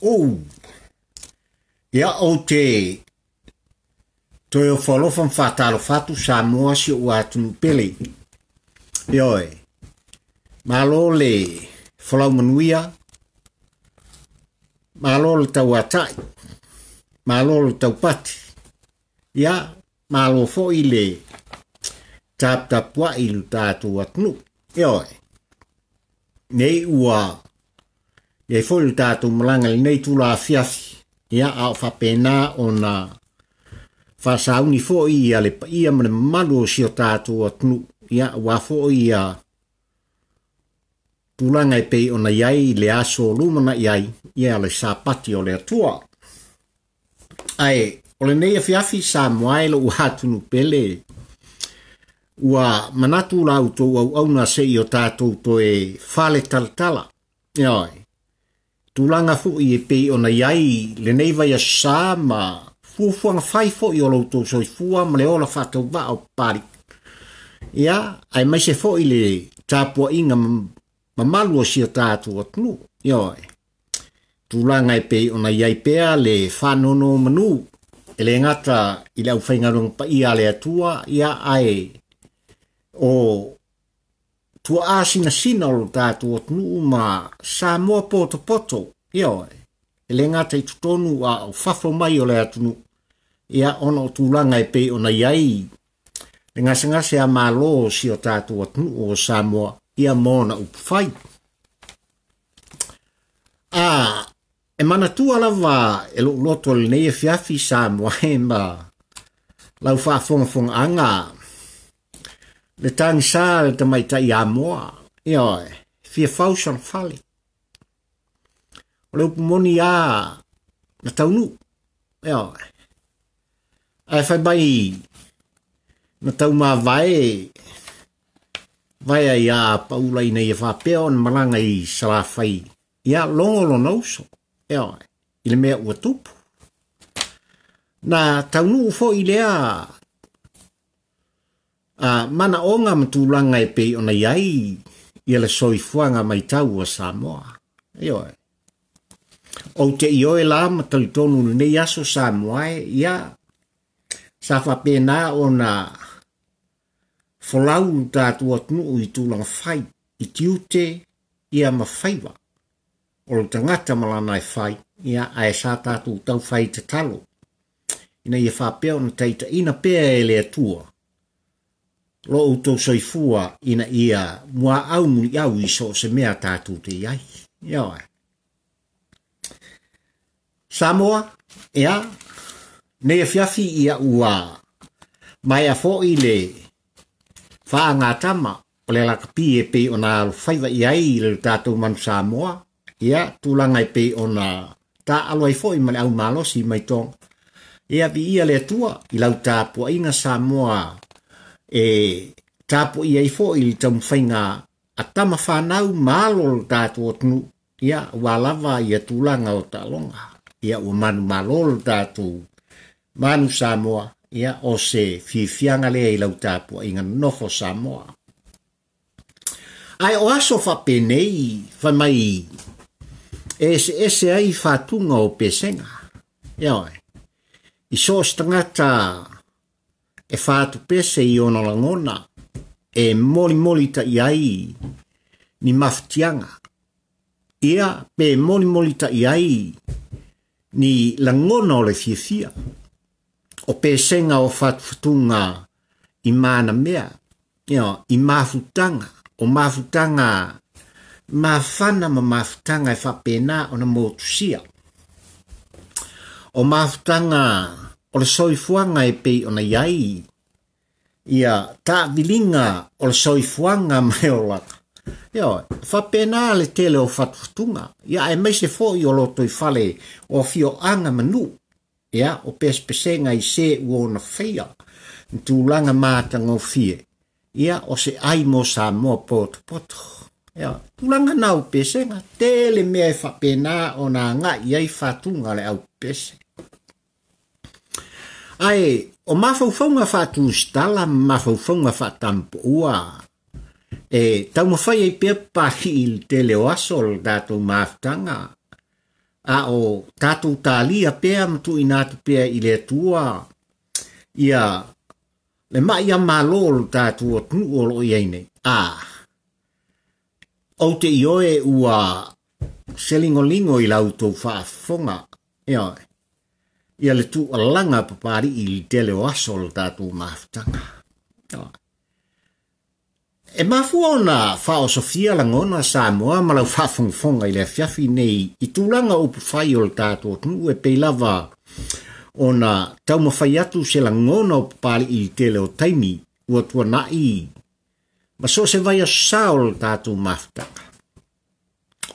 ou. Ia ou te toi o falofan fatalo fatu sa moa si o atunu pele. Ioi. Malo le falau manuia. Malo le tau atai. Malo le tau pati. Ia malo fo i le tap tapua ilu tatu atunu. Ioi. Nei ua ia i foʻi le tatou malaga lenei tulafiafi ia ao faapenā ona faasauni foʻi ia le paia ma le mamalu o sio tatou atunuu ia uā foʻi ia tulanga e pei ona iai i le aso luma naʻi ai ia le sapati o le atua ae o nei afiafi sa moae loʻu hatunu pele ua manatu la outou auauna seʻi o tatou toe fale taltala. ia tulanga fu i e pe o na yai le nei vai sa ma fu fu an fai fo i lo to so fu am le ola fa to va o pari ya ai mai se fo i le tapo inga ma malu o sia ta tu o tnu yo tulanga e pe o na yai pe le fa no no manu ele ngata ile au fainga rong pa ia le atua ia ai o tua asina sina o tātu o tunu ma sā moa pōta poto, i oi, e le ngā tei tutonu a o whafo mai o le atunu, e a ono o tūlanga e pei o na iai. Le ngā sanga a mā lō si o tātu o tunu o sā moa i a mōna upuwhai. A, e mana tuala wā e lo loto le fiafi sa moa e mā, e lau whafonga fonga angaa, le tangi sā le te mai tai amoa. E oe, fia fau san fale. O le upumoni a na taunu. E oe. Ai fai bai na tau mā vai. Vai ai a paula i nei e whapea on maranga i sara fai. I a longolo nauso. E oe. I le mea ua tupu. Na taunu ufo i lea a mana o ngā mtūlanga e pei ona iai i ala soi fuanga mai tau o Samoa. Eo e. O te i oe la matalitonu nei aso Samoa e ia sa whapena o na folau ta tua tnu i tūlanga fai i tiute ia ma faiwa. O lo tangata malana e fai ia ae sa tātou tau fai te talo. Ina ia whapea o na teita ina pēa e lea tua. lo outou soifua ina ia mu muliau i so o se mea tatou te iai ia oe samoa ea nei afiafi e ia ua mai a foʻi le tama o le pi e pei ona alofaiva i ai i le tatou manu samoa ia tulaga e pei ona taalo ai foʻi ma le aumalosi mai toga ia le atua i lau inga samoa e tapo ia i fo i li tamu whainga a tama whanau malo le o tnu ia wā lava ia tūlanga o talonga ia ua manu malo le manu Samoa ia o se fifianga lea i lau tapo i ngan noho Samoa ai o aso whapenei whamai ese ese ai whatunga o pesenga ia oi i so stangata e fatu pese i ona langona e moli moli ta iai ni maftianga. Ia pe moli moli ta iai ni langona o le fiafia. O pe senga o fatfutunga i mana mea, ia, i mafutanga, o mafutanga, mafana ma mafutanga e fapena o na motusia. O mafutanga... O mafutanga o le soifuanga e pei ona yai. Ia ta vilinga o le soifuanga mai o laka. Ia fa pena le tele o fatutunga. Ia e meise fo i o loto i fale o fio anga manu. Ia o pespesenga i se u ona feia. Ntu langa mata ngau fie. Ia o se aimo sa mo poto poto. Ia, tulanga nau pesenga. Tele mea e fa pena o na ngai i fatunga le au pesenga. Ai, o mafaufaunga wha tu stala, mafaufaunga wha tampu ua. E, tau mawhai ei pia pahi il te leo asol dātou mātanga. A o tātou tālia pia mtu inātu pia i le tua. Ia, le mai a mālol tātou o tnu o lo iei A, o te ioe ua selingolingo i lau tau whaafonga. Ia, yeah. ia le tu'alaga papali'i i le tele o aso e o le tatou mafutaga e mafua ona fa'aosofia samoa ma lau fa'afogafoga i le fiafi nei i tulaga upu fai o le tatou atunuu e lava ona taumafai atu se lagona o pari i tele o taimi ua tuana'i ma so se vai asā o le tatou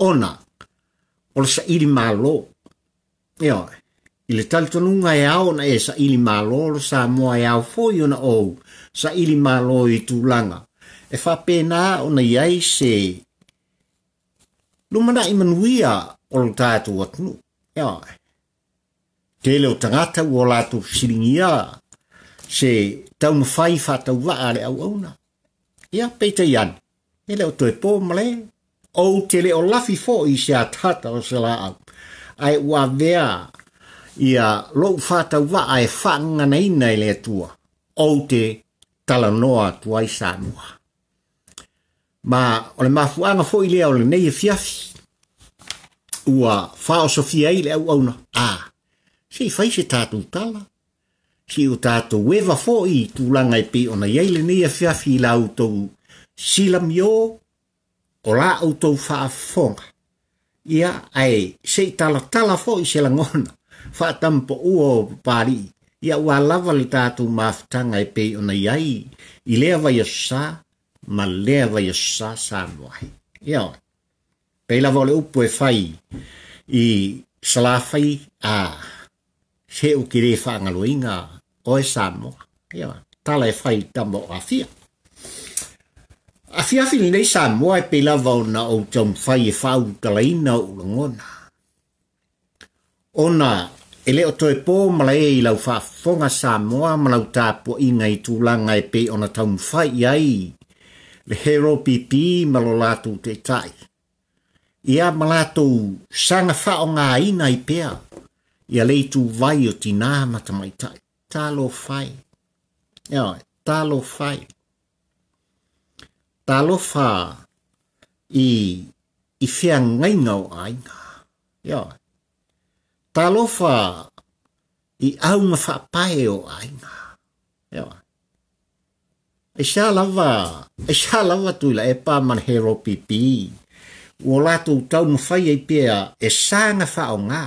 ona o le sa'ili e I le tali tonunga e ao na e sa ili malolo sa moa e ao foi ona ou sa ili malo i tūlanga. E wha pēnā o na iai se lumana i manuia o lo tātu watnu. E ai. Te leo tangata ua lātu siringia se tau no fai fata ua are au auna. Ia peita ian. E leo toi pō male. Ou te leo lafi fō i se atata o se la au. Ai ua vea. Ai ua vea ia lo fata va e fanga nei nei le tua o te tala noa tua i samua ma o le mafuanga fo lea o le nei e fiafi ua fao sofia ile au auna a si fai se tatu tala si u tatu weva fo i tulanga i e pe ona iei le nei e fiafi ila autou sila mio o la fa faa fonga ia ai se tala tala fo i se langona whaatampo ua pāri ia ua lava le tātou mafutanga e pei ona iai i lea vai sa ma lea vai sa sa moahi. Ia oi. Pei lava o le upo e whai i salafai a se o ki re whaangaloinga o e sa moa. Ia oi. Tala e whai tamo a fia. A fia fili nei sa moa e pei lava o na o tam whai e whau o langona. Ona e le o toe pō malae i lau whaafonga sa moa malau tāpo inga i tūlanga e pe ona taum whai ai le hero pipi malo lātou te tai. Ia malātou sanga o ngā ina i pēa ia lei tū vai o ti nā mata mai tai. Tālo whai. Ia, tālo whai. Tālo whā i, i ngai ngau ai ngā. Ia, talofa i aunga whapae o ainga. Ewa. E sha lava, e sha lava tuila e pā man hero pipi. Ua lātou tau na whai ei pēa e sānga whao ngā.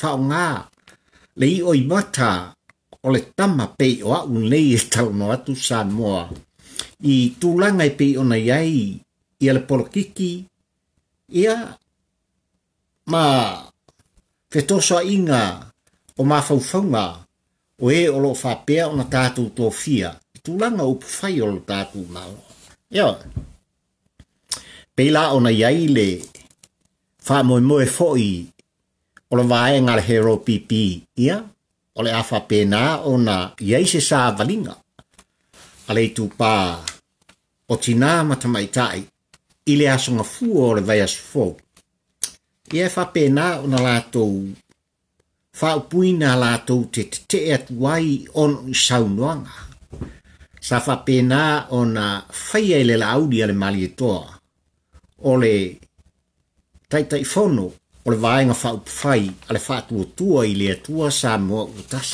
Whao ngā. Le i oi mata o le tama pei o au nei e tau no atu Samoa. I tūlanga e pei o na iai, ia le kiki, ia ma fetosa inga o mafaufaunga o e olo whapea o na tātou tō fia. I tūlanga upu whai olo tātou nao. Ia. Pela o na iaile wha moe moe fhoi o la vae ngare hero pipi. Ia. O le awha pēnā o na iai sā valinga. A lei tū pā o tina matamaitai i le asonga fua o le vai asu e fa pena o na lato fa pui na lato te te te at wai on sau noanga sa fa pena o na fai e le lau di ale mali e toa o le tai tai fono o le vaenga fa upfai ale fa tu tua i le tua sa mo utas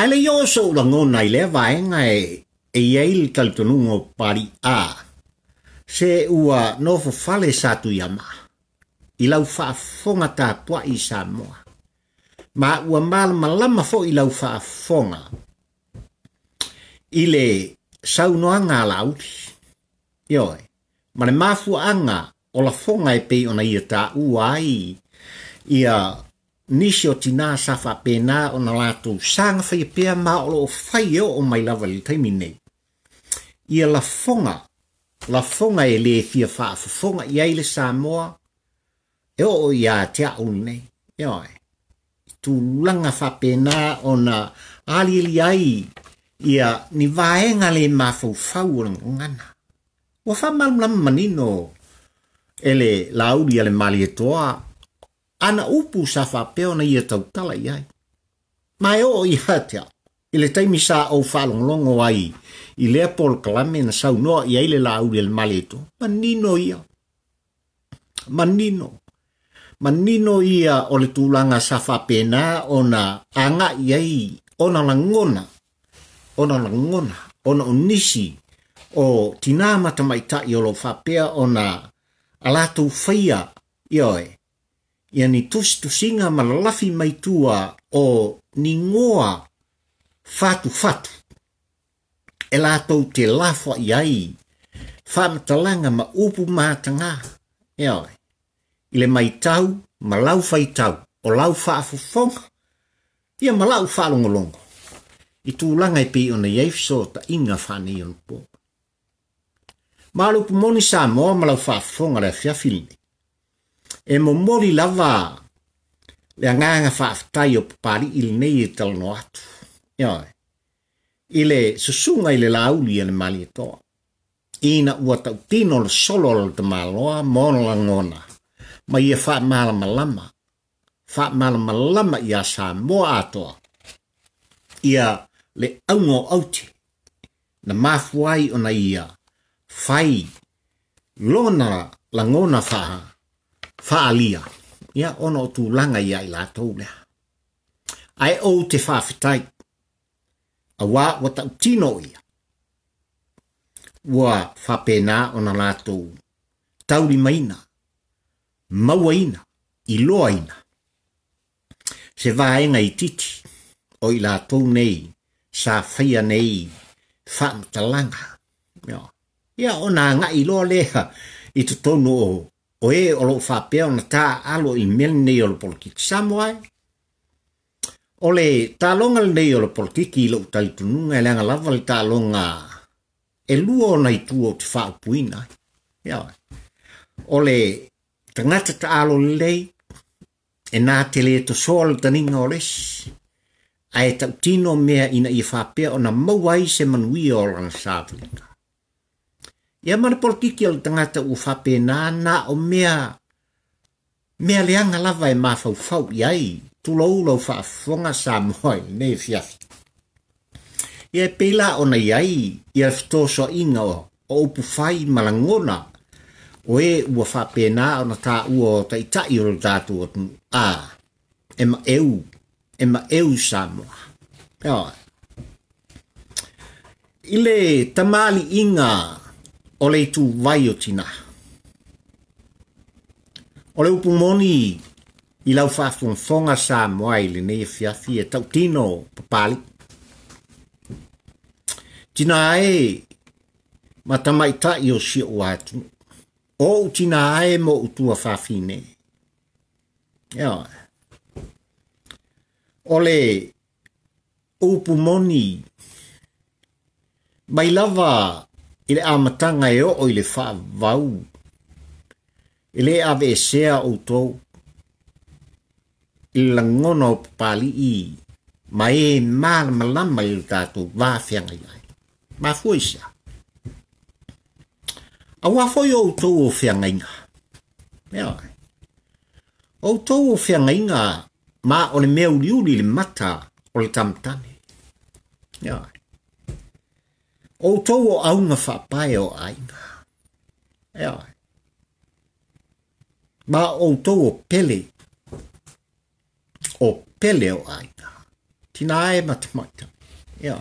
ai le yo so la ngona i le vaenga e e yail kalitonungo pari a ah se ua nofo fale satu ya ma. I lau faa fonga ta pua i sa moa. Ma ua mal malama fo i lau faa fonga. Ile sau no anga lauti. Ioi. Ma le mafu anga o la fonga e pei ona ia ta ua ai. Ia nisi o tina sa faa pena o na latu. Sanga fai e pia ma o lo fai e o mai lava li taimi nei. Ia la fonga. Ia la fonga la fonga e le fia fa fa fonga ia ile sa moa e o ia te a unne e tu langa fa pena ona ali li ai ia ni vaenga le ma fa fa ngana o fa mal mal manino ele la uli ale mali e toa ana upu sa fa pe ona ia tau tala ia mai o ia te ile taimi sa o fa long long o ai i lea pol kalame na sau noa i aile la au lel maleto. Manino ia. Manino. Manino ia o le tūlanga sa whapena o na anga i ai o na langona. O na langona. O na unisi. O tina matamaita i o lo whapea o na alato whaia i oe. Ia ni tus tusinga malalafi maitua o ni ngoa fatu fatu e lātou te lafo i ai, whamatalanga ma upu mātanga, e ai, i le mai tau, ma lau fai tau, o lau whaafu fonga, ia ma lau whalongolongo, i tū langa e i pi o na yeifso ta inga whane i ono pō. Ma lupu moni sā moa ma lau whaafu fonga le fiafilini, e mo mori lava le anganga whaafu tai o papari ili nei i e talono atu, e ai, i le susunga i le lauli i e le mali e toa. I na ua tau tino le solo le te maloa mono la ngona. Ma i e wha mahala malama. Wha mahala malama i a sa moa atoa. I a le aungo aute. Na mafuai o na ia. Fai. Lona la ngona wha. Wha alia. Ia ono tu langa ia i la tau lea. Ai o te wha fitai. Ia a wā wa tau tino ia. Wā whapena o na lātou tauri maina, maua ina, i loa ina. Se vāenga i titi, o i lātou nei, sa whaia nei, whaamtalanga. Ia, ia o nā ngā i loa leha, i tu tonu o, o e o o na tā alo i melnei o polo ki tisamoai, O le talonga le nei o le politiki i lau tali tununga e leanga lava le talonga e luo o nei tua o te wha upuina. Ia oi. O le tangata ta alo le lei e nā te le to soa le taninga o resi. A e tau tino mea ina i whapea o na mauai se manui o rana sāwhilinga. Ia mana politiki o le tangata u whapea nā nā o mea mea leanga lava e mā fau fau i tulou lo fa fonga sa moi ne fia ia pela ona yai ia sto so ingo o pu fai malangona o e ua fa pena ona ta uo tai ta i ro a em eu em eu sa mo ile tamali inga ole tu vaiotina ole moni i lau faafogafoga sa moa i lenei afiafi e tautino papali tinā ae matamaʻitaʻi o siʻo atu o u tinā ae mo utua faafine ia o le upu moni mai lava i le amataga e oo i le faavau e lē aveesea outou ilangono pali i mai e mal malam mai tatu va fiang ai ma fuisa awa foi o to o fiang ai mea o to o fiang ai nga ma o le meu liuli le mata o le tamtane mea o to o aunga fa pae o ai nga mea ma o to o pele oppelew aina. Tinae matamata. Ia.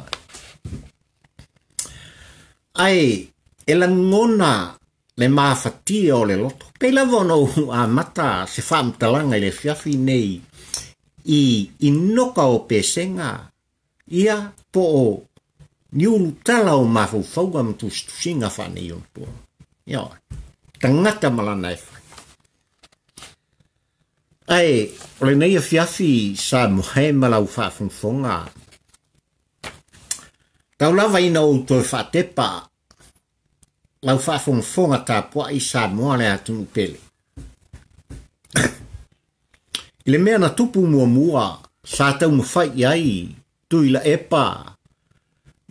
Ai, e langona le mafatia o le loto. Pei lava ona a mata se whamtalanga talanga le fiafi nei i inoka o pesenga. Ia po o niulu tala o mafaufauga matustusinga whanei on po, Ia. Tangata malana e Ai, le nei a fiafi sa mohe malau wha Tau lawa ina o toi wha tepa, lau wha fungfonga ta pua i sa moa le atu pele. I mea na tupu mua mua, sa tau mwhai iai, tu i la epa,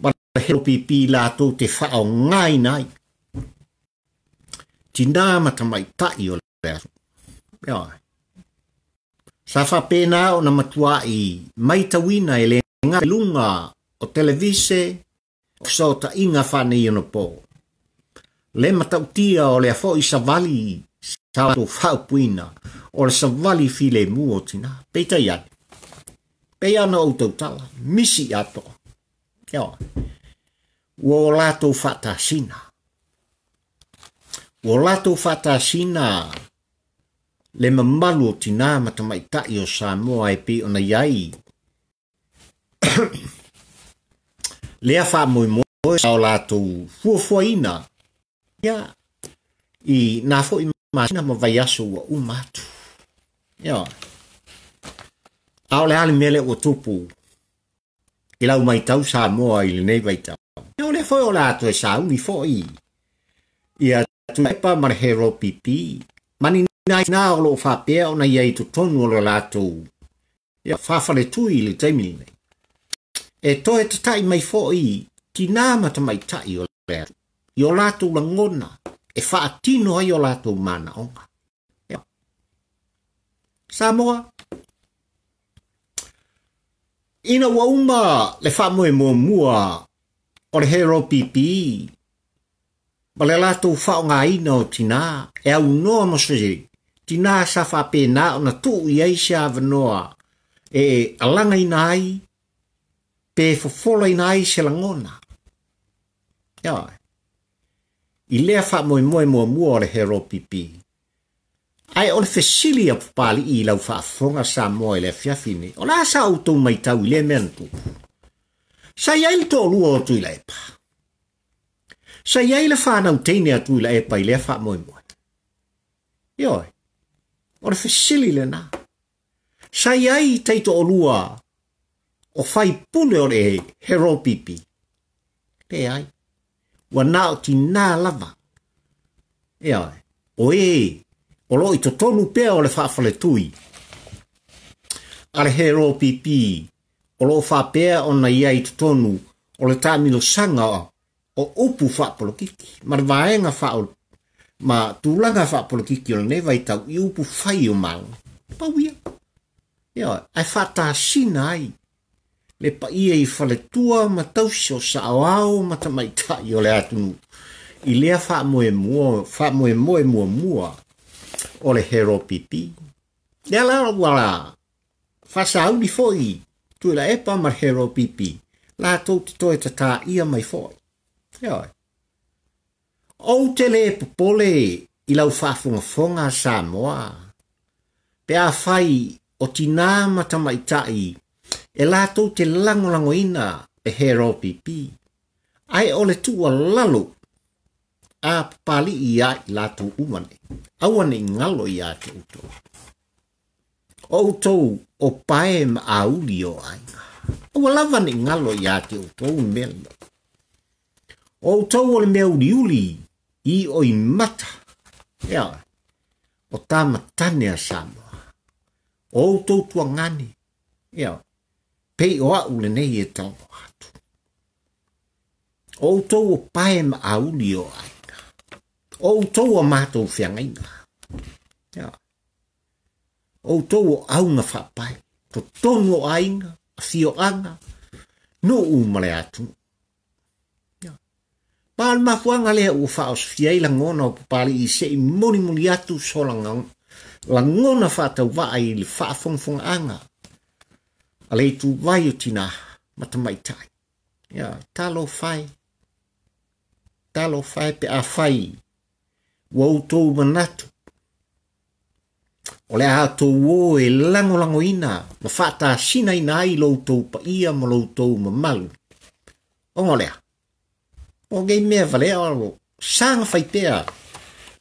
ba la helo pipi la tau te wha o ngai nai. Tindā matamai tai o le atu. Pea ai sa fa pena o na matua i mai tawina ele nga lunga o televise o so ta inga fa ni no po le mata o le fo i sa vali sa to fa puina o le sa vali file mu o tina peita ya pe ya o to tala misi ya to kia o la to fa ta o la to sina le mamalu o tinā matamaitaʻi o samoa e pe ona iai lea faamoemoe sao o latou fuafuaina ia i nā i masina ma vai aso ua uma atu ia a o le a le mea le ua tupu i lau maitau samoa i lenei vaitau ia o lea foʻi o latou e sauli foʻi ia tuepa ma le hero pipi mani nai nā o loo whapea o nei ei tu tonu o lo lātou. Ia whawhare tui li teimini nei. E toe te tai mai fo i, ki nā mata mai tai o lea. I o lātou la ngona, e wha tino ai o lātou mana onga. Ia. Samoa. Ina wa uma le wha moe mua mua o le hero pipi. E. Ma le lātou wha o ngā ina o tina, e au noa mo sejiri. tina sa fa na ona tu ye a vanoa e alanga inai pe fo fola inai se langona ya e. i lea fa mo hero pipi ai on fesili ap pali i lau fa fonga sa mo le sa auto mai tau le mentu sa yel to lu o tu le sa yel fa na utene atu le pa i lea yo o le fesili lena. Sai ai teito o lua o fai pune o le hero pipi. Te ai. Wa nā o ti nā lava. E ai. O e, o loi to tonu pea o le whaafale tui. A le hero pipi, o loo wha pea o na iai to tonu o le tāmino sanga o upu wha polokiti. Marvaenga wha o ma tūlanga wha politiki o nei vai tau i upu whai o mang. Pau ia. Ia, ai wha tā sina ai. Le pa ia i whale tua ma tau sio sa au au ma ta mai tā i o le atunu. I lea wha moe mua, wha moe moe mua mua o le hero pipi. Lea la wala, wha sa au ni fo i tui la epa ma hero pipi. La tau te toi ta tā ia mai fo i. Ia, ia ou te le popole i lau whafungafonga sa moa. Pe a whai o ti nā matamaitai e lātou te langolango ina e he pipi. Ai ole le tua lalo a pali i a i lātou umane. Awane i ngalo i a te uto. Outou o pae ma a o ainga. Awa lavane i ngalo i a te uto umelo. Outou o le me uli i i o i mata. Ea, o tā matane a Samoa. O tō tua ngani. Ea, pei o au le nei e tango hatu. O tō o pae ma au li o aina. O tō o mātō inga. Ea, o tō o au na whapai. Tō tono ainga, a fio anga, no umale atunga. Pal ma fuanga le u fa os la ngona o pali i se i moni moni atu so la ngang. La ngona fa tau wa li fa anga. A le tu vai tina ma tai. Ia, ta lo fai. Ta fai pe a fai. Wa u tou manatu. O le a tou o e lango lango ina. Ma fa sina ina ai lo tou pa ia ma lo ma malu. Ongo lea o gei mea vale a o sanga fai pea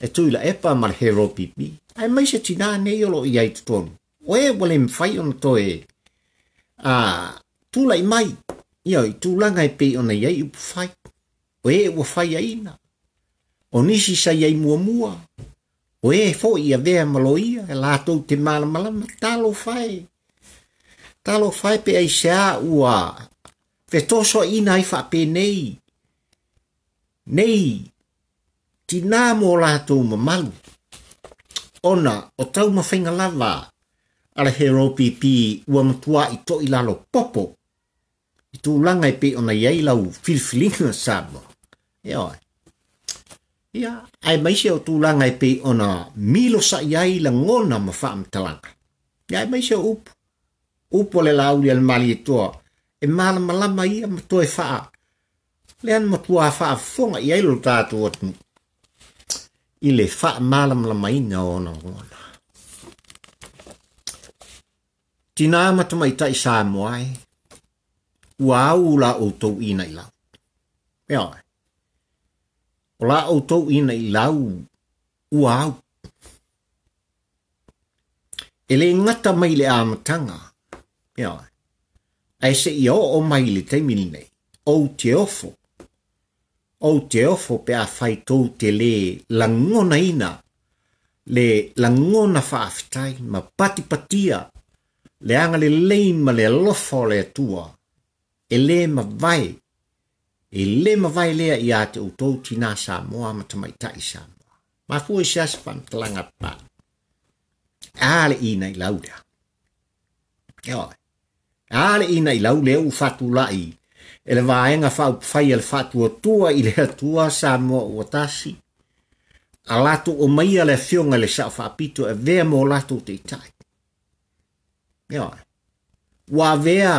e tui la epa mar hero pipi. Ai mai se tina nei olo i ai tutonu. Oe wale mwhai on to e a tula i mai ia i tūlanga e pe ona iei upu fai. Oe e ua fai aina. O nisi sa iei mua mua. Oe e fo ia vea malo ia e lātou te mala mala ma talo fai. Talo fai pe ai se a ua fetoso ina i fa pe nei. nei tinā mō lātou mamalu. Ona, o tau mawhainga lava, ala he pipi ua matua i to i lalo popo. I tū langa i pe ona iei lau filfilinga sāma. E oi. Ia, ai maise o tū langa i pe ona milo sa iei la ngona mawhaam talanga. Ia, ai maise o upu. Upu le lau li al mali e toa. E mālama lama ia matoe whaa lean matua faafofoga i ai lo tatou atu i le faamalamalamaina ona gona tinā matamaitaʻi sa moa e ua au o laou touina i lau ea oe o laou touina i lau ua au e lē gata mai le amataga ea oe ae seʻi oo mai le taimi lenei ou te ofo ou te ofo pe a fai tou te le langona ina, le langona whaafitai ma patipatia, le anga le lei ma le lofa o le atua, e le ma vai, e le ma vai lea i a te utou tina sa moa ma tamaita i sa moa. Ma fua i sa sa langa pa. Aale i nei laudea. Kia oi. Aale i nei laudea u fatu lai. Aale i nei laudea. e le vaega faaupafai e le faatuatua i le atua sa moa ua tasi a latou o maia le afioga i le saʻo faapito e vea mo latou te itaʻi eoe ua avea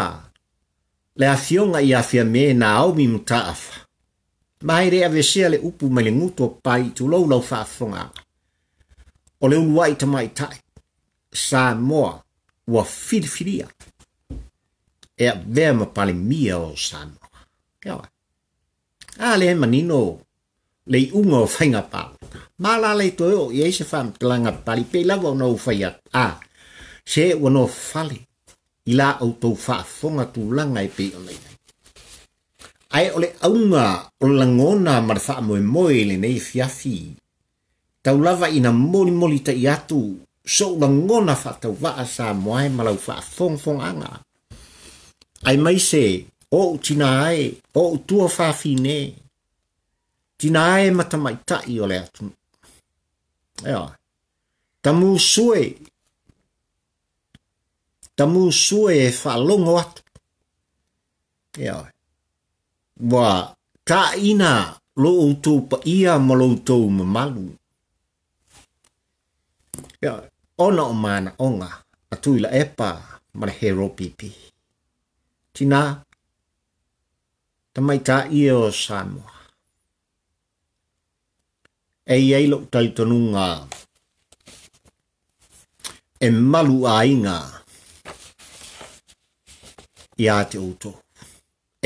le afioga i afia me naomi mataafa mai le avesea le upu mai le guto pai tulou lau faafogaaga o le uluaʻi tamaʻitaʻi sa moa ua filifilia e vema pale mia o Samoa. Ia wa. A le ma nino le unga o whainga pālo. Mā la le toi o e i eise wham tlanga pali pe lawa o nau whai at a. Se e wano whale i la au tau whaafonga tu langa e pe o nei. Ai ole aunga o langona mar wha moe moe le nei fiafi. Tau lava ina moli moli ta i atu so langona wha tau waa sa moae malau whaafongfonganga. ai mai se o tina ai o tua fa fine tina ai mata mai ta i ole atu ya tamu sue tamu sue e fa longo atu ya wa ta ina lo uto pa ia utou ma malu. ya ona mana onga atuila epa mana hero pipi tina tamaita ia o Samoa. E iei lo tai tonunga e malu a inga i a te uto.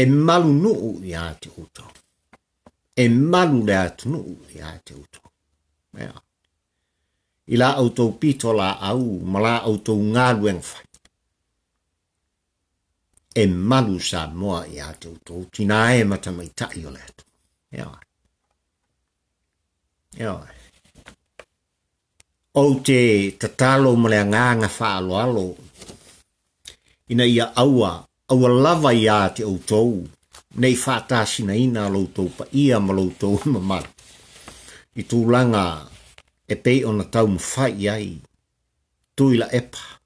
E malu nuu i a te uto. E malu le atu nuu i a te uto. Mea. I la pito la au, ma la auto ngā luengwhai e malu sa moa i atu tō, tina e mata mai ta i ole atu. E oi. E oi. O te tatalo mole nga ngānga whālo alo, ina ia aua, aua lava i ate o tō, nei whātāsina ina lo tō pa ia ma lo tō ma mara. I tūlanga e pei ona tau mwhai ai, tūila epa. Epa.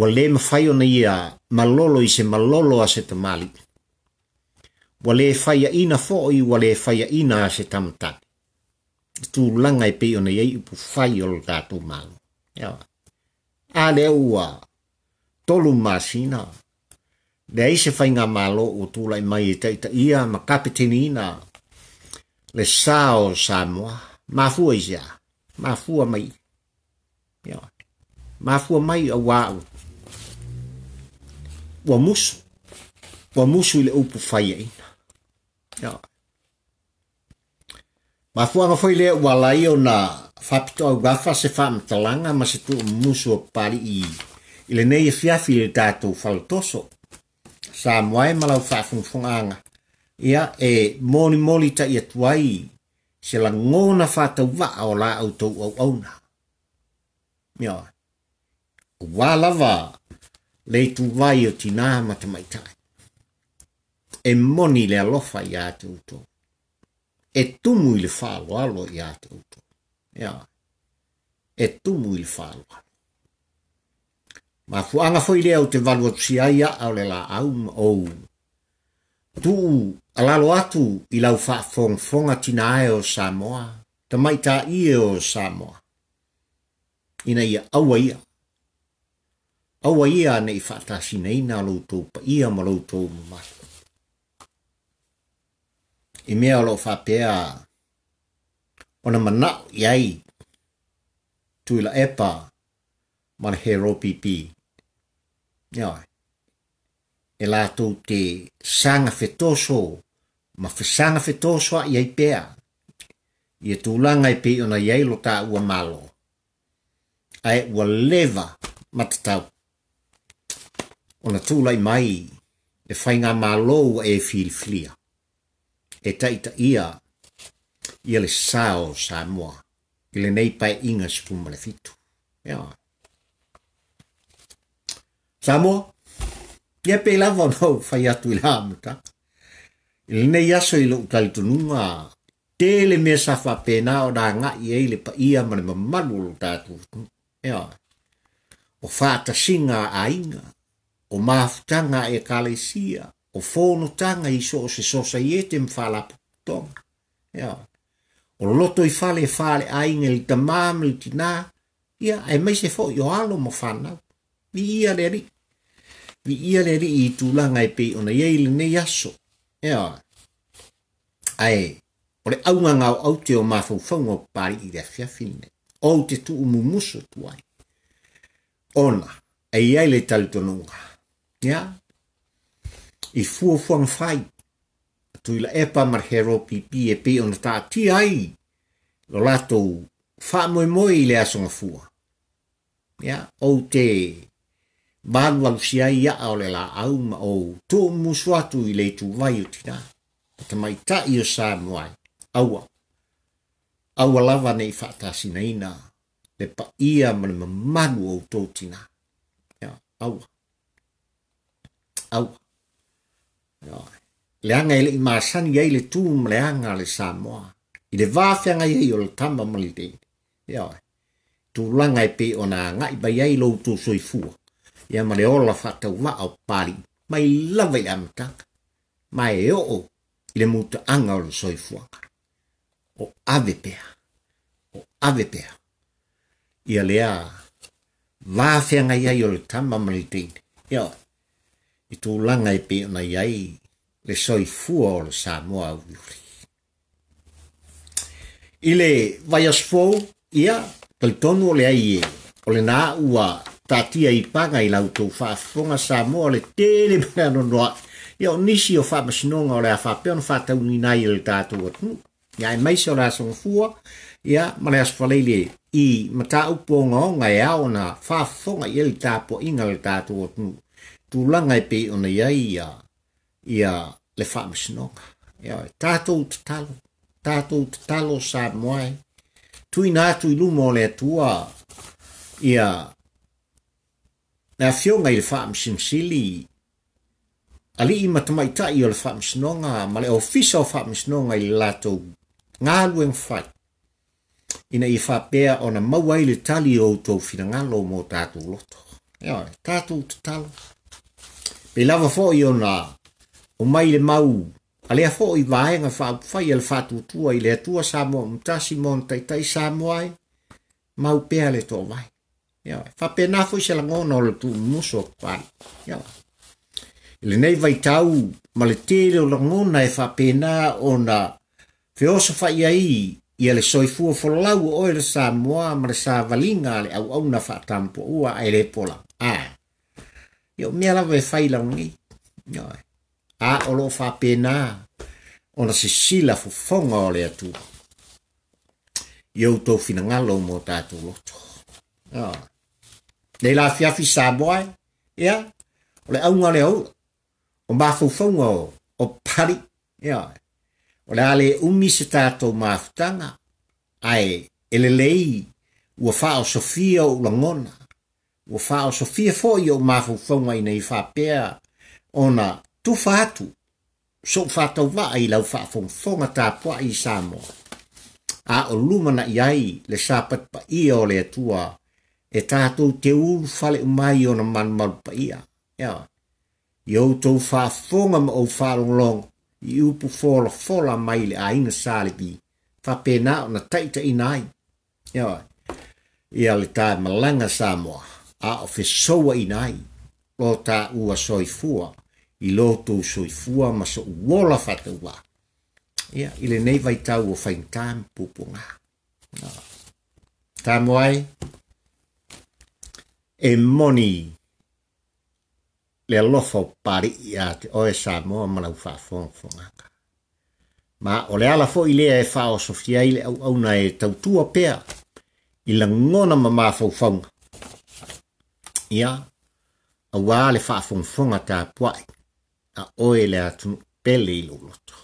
Ua lē mafai ona ia malolo ise se malolo a se tamali. Ua ina foi foʻi ua ina faiaʻina a se tamatali. Tu langa e pei ona iai upu fai o malu. A ua tolu masina. Le i se faiga malo ua tulai mai e ia ma ina le sa o Mafua i Mafua mai. Ewa. Mafua mai au. wa musu wa musu ile upu faya e ina ya ma fu anga foi le wa laio na fapito au gafa se fam talanga ma se tu musu o pali i ile nei e fiafi le tatu faltoso sa mwae malau fa fung fung anga ia e moni moli ta i atuai se la ngona fa tau va o la au tau au au na mia wa lava lei tu vai o tina mata mai tai. E moni le alofa i ate uto. E tumu i le whalo alo i ate uto. Ia. E tumu i le whalo alo. Ma fuanga fo i leo te valo o tsi aia au le la au ma ou. Tu alalo atu i lau wha fong fonga tina ae o Samoa. Ta mai ta i e o Samoa. Ina ia aua ia. Aua ia ana i whātāsinaina loutou pa ia ma loutou mamalu. I mea lo whapea ona manau iai tuila epa ma le hero pipi. Iai. E lātou te sanga fetoso ma fesanga fetoso a iai pea. Ia tūlanga i e pe ona iai lo tā ua malo. Ai ua leva matatau. ona tūlai mai e whai ngā mālou e filifilia. E taita ia i le sāo sā mua, i le nei pai inga sifu mwale fitu. Ia. Sā mua, ia pei lava nou whai atu i lā muta. I le nei aso i lo utali tununga, te le mea safa pēnā o nā ngā e i eile pa ia mani mamalu lo tātu. Ia. O singa a inga o mafutanga e kalesia, o fono tanga i so se sosa i ete mwhalaputonga. Ia. O loto i fale fale ainga li tamam li tina, ia, e mai se fo i o alo mo fana. Vi ia le ri. Vi ia le ri i tulanga i e pe o na yeile ne yaso. Ia. Ai, o le aunga ngau au te o mafaufaunga o pari i rea fiafine. O te tu umumuso tuai. Ona, e iai le talitonunga. Ia ya i fuo fu fai tu la e pa mar hero pp e pe on ta ti ai lo lato to fa mo mo i le aso fu ya o te ban wan si ai ya o le la au ma o to mu swa tu i le tu vai u ti na ta mai ta i o sa mo ai au au la va nei fa ta le pa ia ma ma mu o to ya au au rồi, le anga ile masani ye le tu le anga le samoa i le vafenga ye o le tama mali te rồi, tu langa pe ona nga i bai ai lo tu soifua ia ma le ola fatau va au pali mai lava i le amataka mai e oo i le mutaanga o le soifuaga o ave pea o ave pea ia lea vafeaga iai o le tama ma le teine ia 如果兩日內唔係，就所以付好曬冇優惠。而咧，買咗付，而啊，嗰啲同學嚟嘅，嗰啲人話，太太係幫佢老闆夫啊，所以冇嚟，得嚟俾人鬧。而我呢次要買唔少嘅，我嚟買平，我唔會買多嘅。而係買少啦，所以付，而啊，買咗少咧，而咧，咦，咪睇下有冇嘅，有冇嘅，夫啊，而咧，有冇嘅，而咧，有冇嘅。tūlanga e pe o na iai ia, ia le whaamishinonga. Ia, tātou te talo, tātou te talo sā mwai, tui nā tui lumo le atua, ia, nā fio ngai le whaamishinsili, ali i matamai tai o le whaamishinonga, ma le ofisa o whaamishinonga i lātou ngā lueng whai, ina i whapea o na mawai le tali o tō whinangalo mō tātou loto. Ia, tātou te talo, pe lava fo i ona o mai le mau a lea fo i vae nga fa fai al fa tu tu ai le tu sa mo mta si mo tai tai sa mo ai mau pe ale to vai ya fa pe na fo se la ngo no le tu mu so pa ya le nei vai tau ma le te le la ngo na e fa pe na ona filosofa ia i ia le soifua fololau o e le sa moa ma le sa valiga a le auauna faatampoʻua ae lē pola ae Yo mea lawa e whai laungi. ah, A olo wha pena. Ona se sila atu. Yo tau fina ngalo mo tatu loto. ja, Nei la fiafi boy. Ia. O le aunga le au. O o. O pari. Ia. O le ale umi se Ai. Elelei. Ua o Sofia o langona. ua faaosofia foʻi ou mafufauga ina i faapea ona tufa atu so faatauvaa i lau faafogafoga tapuaʻi i samoa a o lumanaʻi ai le sa patupaia o le atua e tatou te ulu fale mai ona malumalu paia ia i outou faafoga ma ou faalogologo i upu folafola mai le aiga salepi faapena ona taʻitaʻina ai ia ia le tae malaga samoa a o fe soa i nai o ta ua soifua i loto soifua ma so wola fata ua. Ia, ile nei vai tau o fain tam pupu ngā. No. Tā e moni le lofo pari i a te oe sā moa mana ufa fong Ma o le ala i lea e fa o sofia i le au au na e tautua pea Ila ngona ma mā fau ia a w ā le f a a u n g a u n g a t a p u a i aoe le a t u p e l e i l o loto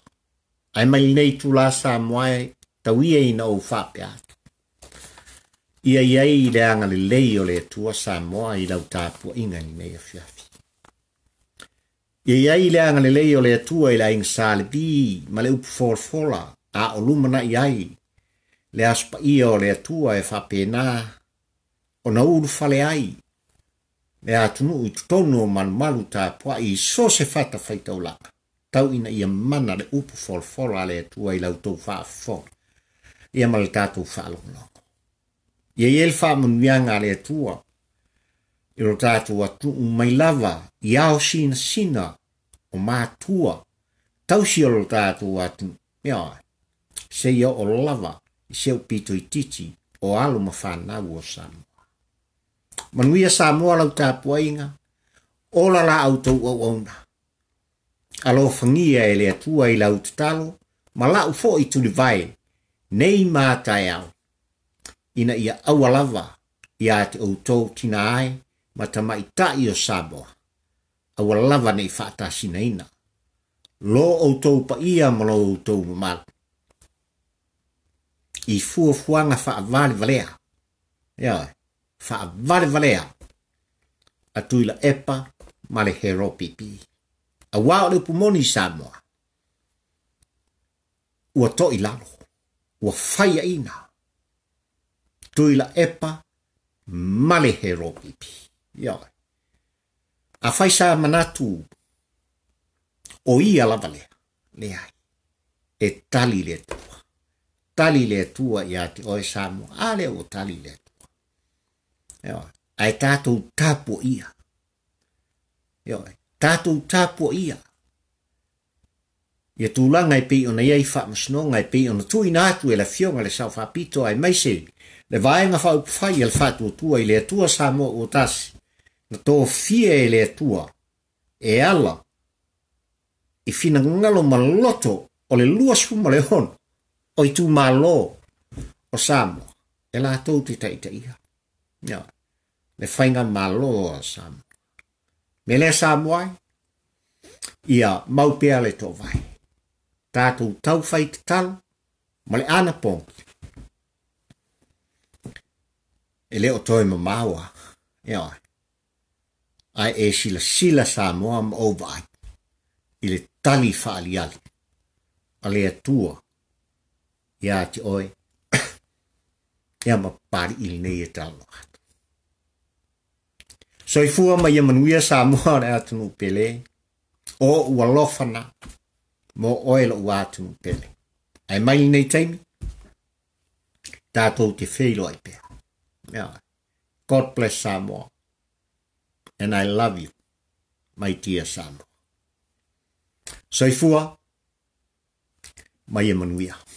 a i mai n e i t u l a sa moae tauia ina ou f a p e a t u ia iai i le agalelei n o le atua sa moa i lau tapuaʻiga i m e i afiafi ia iai i le agalelei n o le atua i l aiga salebi ma le upu f o r f o l a a o luma n a i ai le a s paia o le atua e faapenā ona ulu fale ai e atunu i tutonu o manu malu tā pua i so se fata fai tau laka. Tau ina ia mana le upu fol fol ale atua i lau tau faa fol. Ia mali tātou faa lo noko. Ia iel faa munuianga ale atua. Iro tātou atu umai lava i au sina sina o mātua. Tau si oro tātou atu. Ia oa. Se ia o lava i seu pito i titi o alu mafana ua samu manuia Samoa moa lau tā puainga, o la la au tau au auna. Alo whangia e lea tua i lau te talo, ma la u fo i tuli vai, nei mā tai au. Ina ia aua alava, ia te au tau tina ai, ma ta mai ta i o sāboa. Aua lava nei whata sina ina. Lo au tau pa ia ma lo au tau mamal. I fua fuanga wha avali valea. Yeah. fa'avalevalea atu i la epa ma le hero pipi auā o le upumoni i samoa ua to'i lalo ua faiaʻina tui la epa ma le hero pipi iaoe afai sa manatu o ia lava lea leai e tali le atua tali le atua iā te oe samoa a lea ua tali le atua Yo. Ai tato tapo ia. Yo. Tato tapo ia. Ye tu e la ngai pi ona yai fa masno ngai pi ona tu ina tu ela fiong ala sau fa pito ai maise. Le vai nga fa fa yel fa tu tu ai le tu sa mo o tas. Na to fie ele tu. E ala. I fina ngalo maloto o le luas fuma le hon. O i tu malo o sa mo. Ela tu ti ta ita ia. Yeah le whainga malo o sa. Me le sa muai, ia maupea le tō vai. Tātou tau whai te talo, ma le ana pōngi. E le o tōi ma māua, e oi. Ai e sila sila sa mua ma o vai, i le tali whaali ali. A le atua, ia ti oi, ia ma pari il nei e talo hata. soifua ma ia manuia samoa o le atunuu pele o walofana, lofana mo oe loʻu atunuu pele ae mai lenei taimi tatou te feilo ai pea yeah. god bless samoa and i love you my dear samoa soifua ma ia manuia